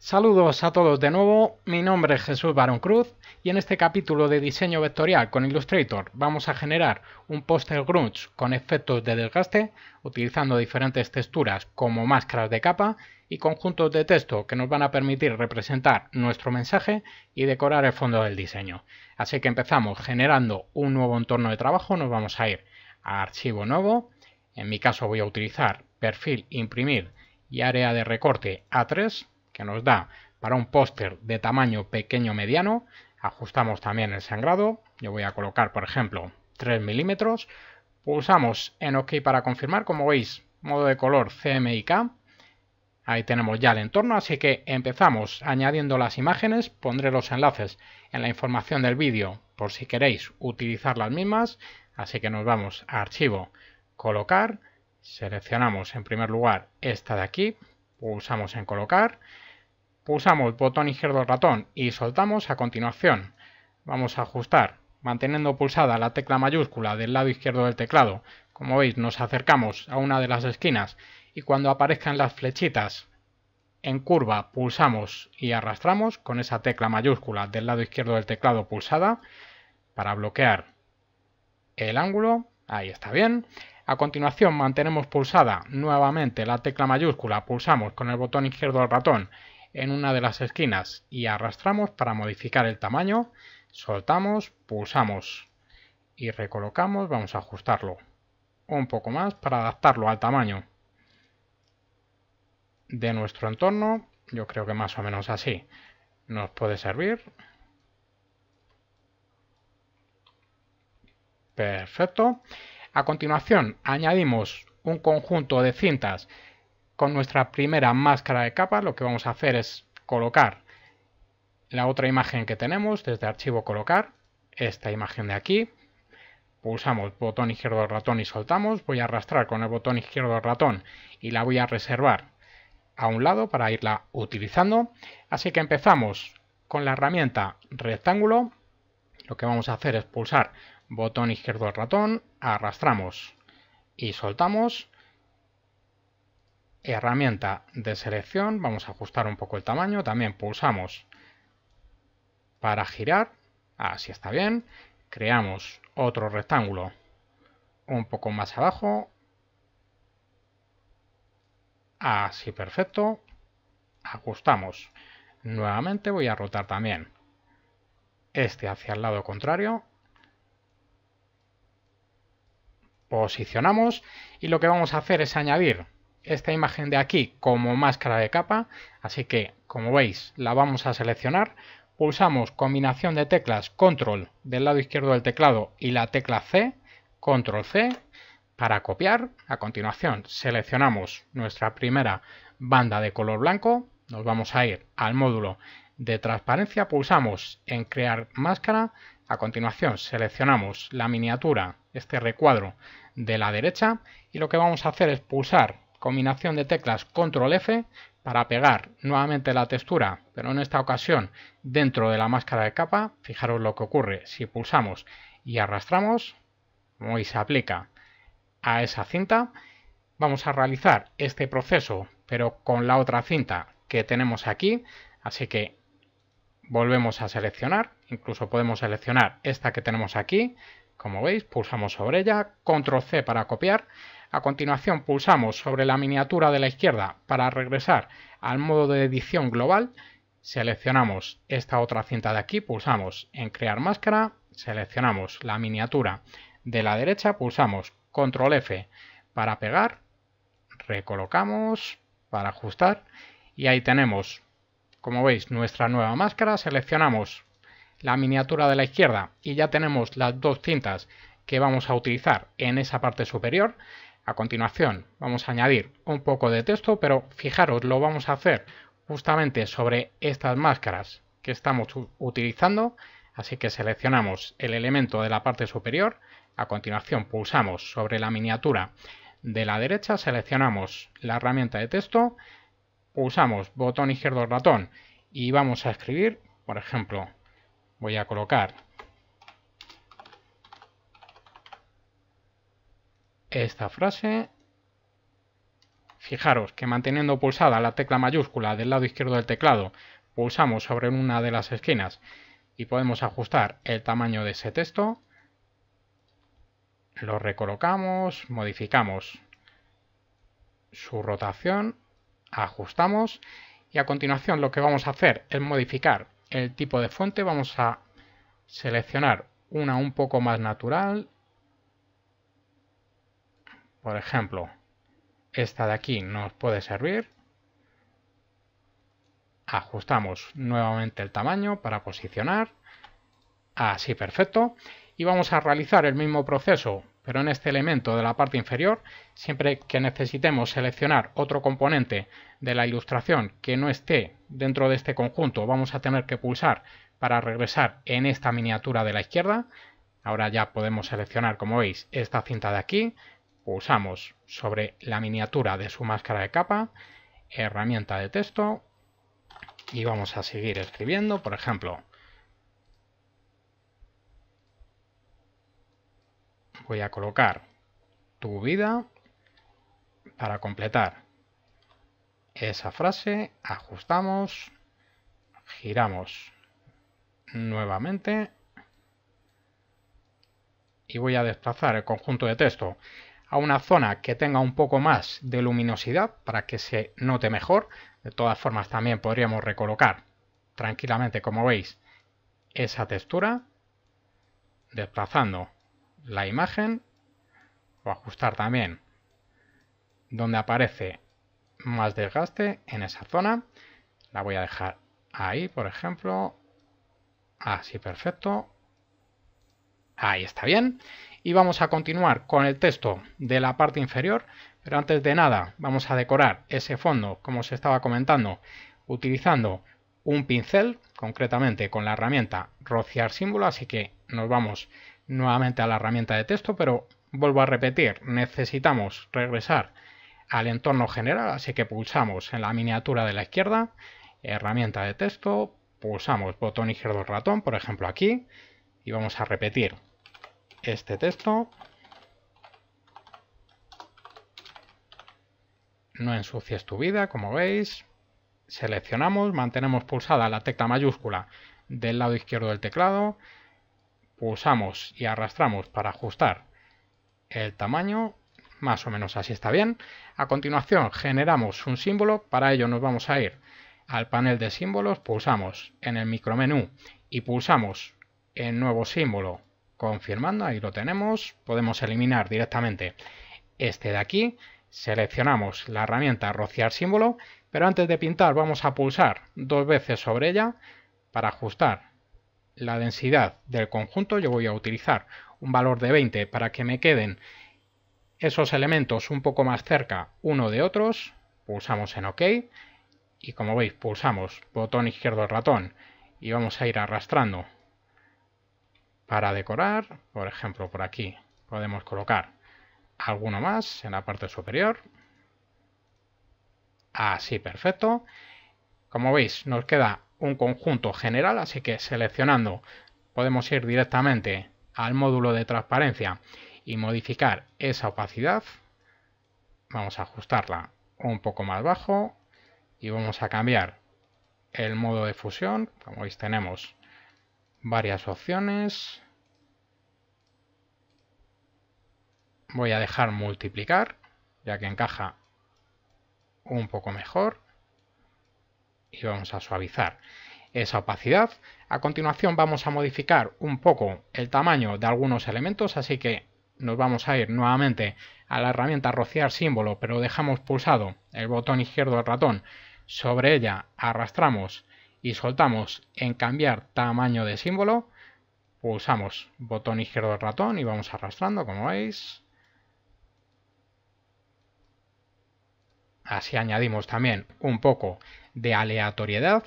Saludos a todos de nuevo, mi nombre es Jesús Barón Cruz y en este capítulo de diseño vectorial con Illustrator vamos a generar un póster grunge con efectos de desgaste utilizando diferentes texturas como máscaras de capa y conjuntos de texto que nos van a permitir representar nuestro mensaje y decorar el fondo del diseño. Así que empezamos generando un nuevo entorno de trabajo, nos vamos a ir a archivo nuevo, en mi caso voy a utilizar perfil imprimir y área de recorte A3 que nos da para un póster de tamaño pequeño mediano. Ajustamos también el sangrado. Yo voy a colocar, por ejemplo, 3 milímetros. Pulsamos en OK para confirmar. Como veis, modo de color CMYK. Ahí tenemos ya el entorno, así que empezamos añadiendo las imágenes. Pondré los enlaces en la información del vídeo por si queréis utilizar las mismas. Así que nos vamos a Archivo, Colocar. Seleccionamos en primer lugar esta de aquí. Pulsamos en Colocar Pulsamos botón izquierdo ratón y soltamos. A continuación vamos a ajustar manteniendo pulsada la tecla mayúscula del lado izquierdo del teclado. Como veis nos acercamos a una de las esquinas y cuando aparezcan las flechitas en curva pulsamos y arrastramos con esa tecla mayúscula del lado izquierdo del teclado pulsada para bloquear el ángulo. Ahí está bien. A continuación mantenemos pulsada nuevamente la tecla mayúscula, pulsamos con el botón izquierdo del ratón en una de las esquinas y arrastramos para modificar el tamaño, soltamos, pulsamos y recolocamos, vamos a ajustarlo un poco más para adaptarlo al tamaño de nuestro entorno, yo creo que más o menos así nos puede servir. Perfecto. A continuación añadimos un conjunto de cintas con nuestra primera máscara de capa lo que vamos a hacer es colocar la otra imagen que tenemos desde archivo colocar, esta imagen de aquí, pulsamos botón izquierdo del ratón y soltamos, voy a arrastrar con el botón izquierdo del ratón y la voy a reservar a un lado para irla utilizando, así que empezamos con la herramienta rectángulo, lo que vamos a hacer es pulsar botón izquierdo del ratón, arrastramos y soltamos, herramienta de selección, vamos a ajustar un poco el tamaño, también pulsamos para girar, así está bien, creamos otro rectángulo un poco más abajo, así perfecto, ajustamos. Nuevamente, voy a rotar también este hacia el lado contrario, posicionamos y lo que vamos a hacer es añadir esta imagen de aquí como máscara de capa, así que como veis la vamos a seleccionar, pulsamos combinación de teclas control del lado izquierdo del teclado y la tecla C, control C para copiar, a continuación seleccionamos nuestra primera banda de color blanco, nos vamos a ir al módulo de transparencia, pulsamos en crear máscara, a continuación seleccionamos la miniatura, este recuadro de la derecha. Y lo que vamos a hacer es pulsar combinación de teclas control F para pegar nuevamente la textura, pero en esta ocasión dentro de la máscara de capa. Fijaros lo que ocurre. Si pulsamos y arrastramos, como se aplica a esa cinta. Vamos a realizar este proceso, pero con la otra cinta que tenemos aquí, así que volvemos a seleccionar, incluso podemos seleccionar esta que tenemos aquí, como veis, pulsamos sobre ella, control C para copiar, a continuación pulsamos sobre la miniatura de la izquierda para regresar al modo de edición global. Seleccionamos esta otra cinta de aquí, pulsamos en crear máscara, seleccionamos la miniatura de la derecha, pulsamos control F para pegar, recolocamos para ajustar y ahí tenemos, como veis, nuestra nueva máscara. Seleccionamos la miniatura de la izquierda y ya tenemos las dos cintas que vamos a utilizar en esa parte superior. A continuación vamos a añadir un poco de texto, pero fijaros, lo vamos a hacer justamente sobre estas máscaras que estamos utilizando. Así que seleccionamos el elemento de la parte superior. A continuación pulsamos sobre la miniatura de la derecha, seleccionamos la herramienta de texto, pulsamos botón izquierdo ratón y vamos a escribir, por ejemplo, voy a colocar esta frase. Fijaros que manteniendo pulsada la tecla mayúscula del lado izquierdo del teclado, pulsamos sobre una de las esquinas y podemos ajustar el tamaño de ese texto. Lo recolocamos, modificamos su rotación, ajustamos y a continuación lo que vamos a hacer es modificar el tipo de fuente. Vamos a seleccionar una un poco más natural. Por ejemplo, esta de aquí nos puede servir. Ajustamos nuevamente el tamaño para posicionar. Así, perfecto. Y vamos a realizar el mismo proceso, pero en este elemento de la parte inferior. Siempre que necesitemos seleccionar otro componente de la ilustración que no esté dentro de este conjunto, vamos a tener que pulsar para regresar en esta miniatura de la izquierda. Ahora ya podemos seleccionar, como veis, esta cinta de aquí, pulsamos sobre la miniatura de su máscara de capa, herramienta de texto y vamos a seguir escribiendo, por ejemplo, voy a colocar tu vida para completar esa frase, ajustamos, giramos nuevamente y voy a desplazar el conjunto de texto a una zona que tenga un poco más de luminosidad para que se note mejor. De todas formas también podríamos recolocar tranquilamente, como veis, esa textura, desplazando la imagen o ajustar también donde aparece más desgaste en esa zona. La voy a dejar ahí, por ejemplo. Así, perfecto. Ahí está bien. Y vamos a continuar con el texto de la parte inferior pero antes de nada vamos a decorar ese fondo como se estaba comentando utilizando un pincel concretamente con la herramienta rociar símbolo así que nos vamos nuevamente a la herramienta de texto pero vuelvo a repetir necesitamos regresar al entorno general así que pulsamos en la miniatura de la izquierda herramienta de texto pulsamos botón izquierdo ratón por ejemplo aquí y vamos a repetir este texto. No ensucies tu vida, como veis. Seleccionamos, mantenemos pulsada la tecla mayúscula del lado izquierdo del teclado. Pulsamos y arrastramos para ajustar el tamaño. Más o menos así está bien. A continuación generamos un símbolo. Para ello nos vamos a ir al panel de símbolos. Pulsamos en el micromenú y pulsamos en nuevo símbolo confirmando, ahí lo tenemos, podemos eliminar directamente este de aquí, seleccionamos la herramienta rociar símbolo, pero antes de pintar vamos a pulsar dos veces sobre ella para ajustar la densidad del conjunto, yo voy a utilizar un valor de 20 para que me queden esos elementos un poco más cerca uno de otros, pulsamos en OK y como veis pulsamos botón izquierdo del ratón y vamos a ir arrastrando para decorar, por ejemplo, por aquí podemos colocar alguno más en la parte superior. Así, perfecto. Como veis, nos queda un conjunto general, así que seleccionando podemos ir directamente al módulo de transparencia y modificar esa opacidad. Vamos a ajustarla un poco más bajo y vamos a cambiar el modo de fusión. Como veis tenemos varias opciones. Voy a dejar multiplicar, ya que encaja un poco mejor. Y vamos a suavizar esa opacidad. A continuación vamos a modificar un poco el tamaño de algunos elementos, así que nos vamos a ir nuevamente a la herramienta rociar símbolo, pero dejamos pulsado el botón izquierdo del ratón. Sobre ella arrastramos y soltamos en cambiar tamaño de símbolo, pulsamos botón izquierdo del ratón y vamos arrastrando, como veis. Así añadimos también un poco de aleatoriedad.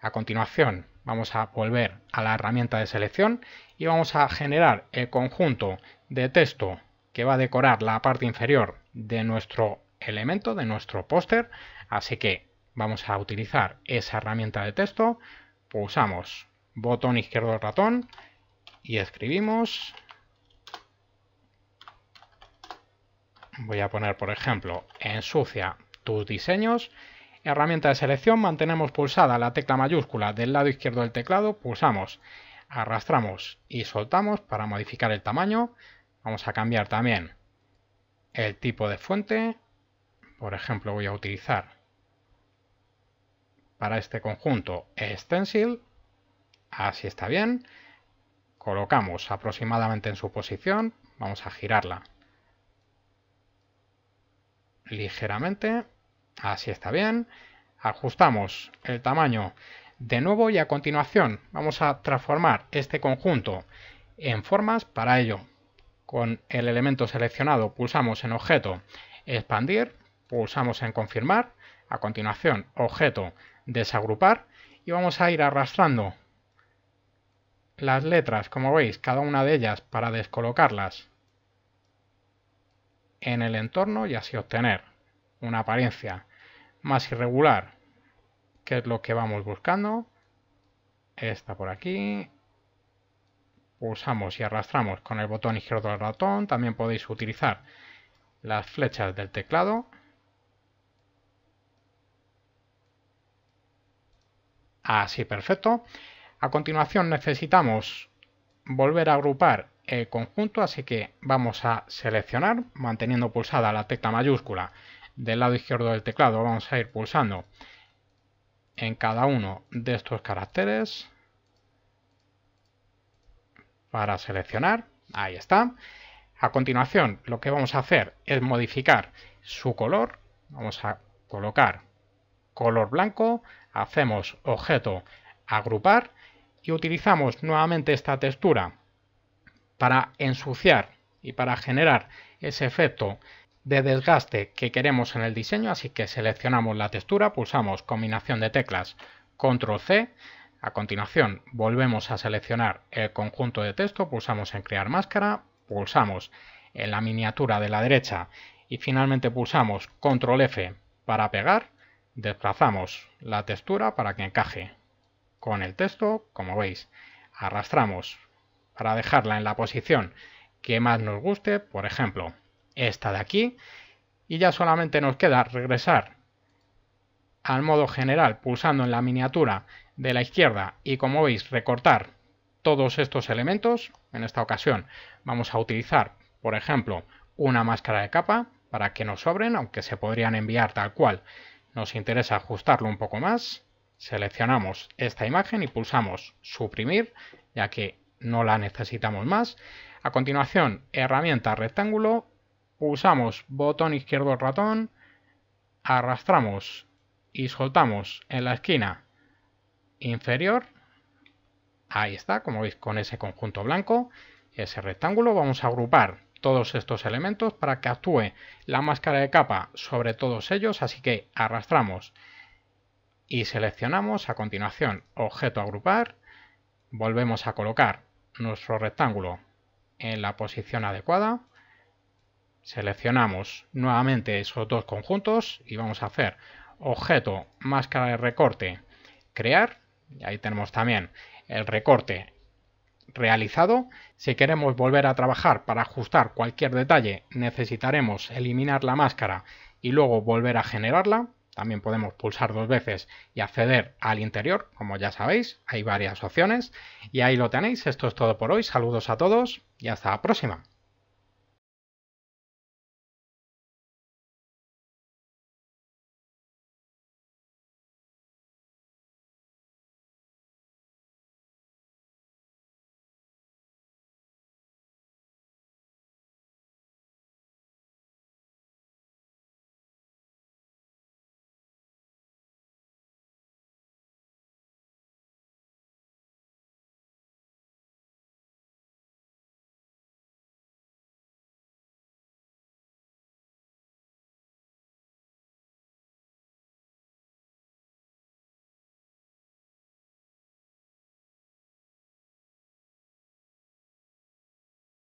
A continuación vamos a volver a la herramienta de selección y vamos a generar el conjunto de texto que va a decorar la parte inferior de nuestro elemento, de nuestro póster. Así que vamos a utilizar esa herramienta de texto, pulsamos botón izquierdo del ratón y escribimos. Voy a poner, por ejemplo, ensucia tus diseños. Herramienta de selección, mantenemos pulsada la tecla mayúscula del lado izquierdo del teclado, pulsamos, arrastramos y soltamos para modificar el tamaño. Vamos a cambiar también el tipo de fuente. Por ejemplo, voy a utilizar para este conjunto Stencil. Así está bien. Colocamos aproximadamente en su posición. Vamos a girarla ligeramente. Así está bien. Ajustamos el tamaño de nuevo y a continuación vamos a transformar este conjunto en formas. Para ello, con el elemento seleccionado pulsamos en objeto expandir, pulsamos en confirmar. A continuación, objeto desagrupar y vamos a ir arrastrando las letras, como veis, cada una de ellas para descolocarlas en el entorno y así obtener una apariencia más irregular, que es lo que vamos buscando. Esta por aquí. Pulsamos y arrastramos con el botón izquierdo del ratón. También podéis utilizar las flechas del teclado. Así, perfecto. A continuación necesitamos volver a agrupar el conjunto, así que vamos a seleccionar, manteniendo pulsada la tecla mayúscula del lado izquierdo del teclado, vamos a ir pulsando en cada uno de estos caracteres para seleccionar, ahí está. A continuación lo que vamos a hacer es modificar su color, vamos a colocar color blanco, hacemos objeto agrupar y utilizamos nuevamente esta textura para ensuciar y para generar ese efecto de desgaste que queremos en el diseño, así que seleccionamos la textura, pulsamos combinación de teclas control C, a continuación volvemos a seleccionar el conjunto de texto, pulsamos en crear máscara, pulsamos en la miniatura de la derecha y finalmente pulsamos control F para pegar, desplazamos la textura para que encaje con el texto, como veis, arrastramos para dejarla en la posición que más nos guste, por ejemplo, esta de aquí, y ya solamente nos queda regresar al modo general pulsando en la miniatura de la izquierda y como veis recortar todos estos elementos. En esta ocasión vamos a utilizar, por ejemplo, una máscara de capa para que nos sobren, aunque se podrían enviar tal cual. Nos interesa ajustarlo un poco más seleccionamos esta imagen y pulsamos suprimir, ya que no la necesitamos más. A continuación, herramienta rectángulo, pulsamos botón izquierdo ratón, arrastramos y soltamos en la esquina inferior. Ahí está, como veis con ese conjunto blanco, ese rectángulo. Vamos a agrupar todos estos elementos para que actúe la máscara de capa sobre todos ellos, así que arrastramos y seleccionamos a continuación objeto agrupar, volvemos a colocar nuestro rectángulo en la posición adecuada, seleccionamos nuevamente esos dos conjuntos y vamos a hacer objeto máscara de recorte crear. Y ahí tenemos también el recorte realizado. Si queremos volver a trabajar para ajustar cualquier detalle necesitaremos eliminar la máscara y luego volver a generarla. También podemos pulsar dos veces y acceder al interior, como ya sabéis, hay varias opciones. Y ahí lo tenéis, esto es todo por hoy, saludos a todos y hasta la próxima.